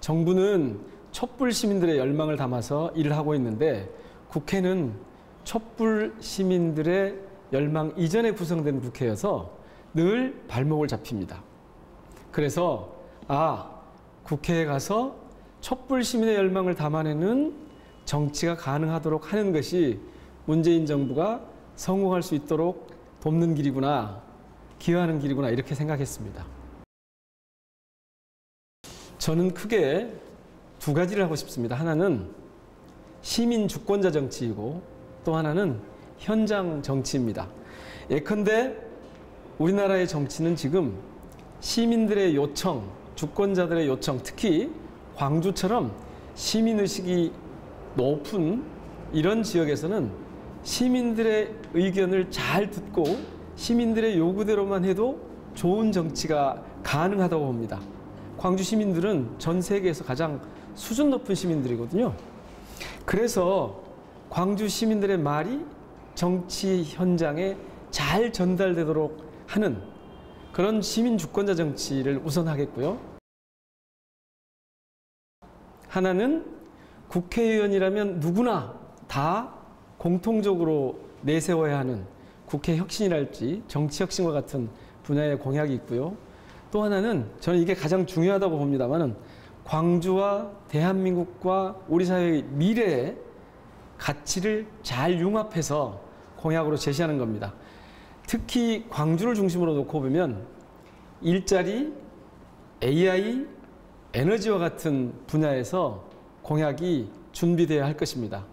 정부는 촛불 시민들의 열망을 담아서 일을 하고 있는데 국회는 촛불 시민들의 열망 이전에 구성된 국회여서 늘 발목을 잡힙니다. 그래서 아 국회에 가서 촛불 시민의 열망을 담아내는 정치가 가능하도록 하는 것이 문재인 정부가 성공할 수 있도록 돕는 길이구나 기여하는 길이구나 이렇게 생각했습니다. 저는 크게 두 가지를 하고 싶습니다. 하나는 시민 주권자 정치이고 또 하나는 현장 정치입니다. 예컨대 우리나라의 정치는 지금 시민들의 요청, 주권자들의 요청, 특히 광주처럼 시민의식이 높은 이런 지역에서는 시민들의 의견을 잘 듣고 시민들의 요구대로만 해도 좋은 정치가 가능하다고 봅니다. 광주 시민들은 전 세계에서 가장 수준 높은 시민들이거든요. 그래서 광주 시민들의 말이 정치 현장에 잘 전달되도록 하는 그런 시민 주권자 정치를 우선하겠고요. 하나는 국회의원이라면 누구나 다 공통적으로 내세워야 하는 국회 혁신이랄지 정치 혁신과 같은 분야의 공약이 있고요. 또 하나는 저는 이게 가장 중요하다고 봅니다만은 광주와 대한민국과 우리 사회의 미래의 가치를 잘 융합해서 공약으로 제시하는 겁니다. 특히 광주를 중심으로 놓고 보면 일자리, AI, 에너지와 같은 분야에서 공약이 준비되어야 할 것입니다.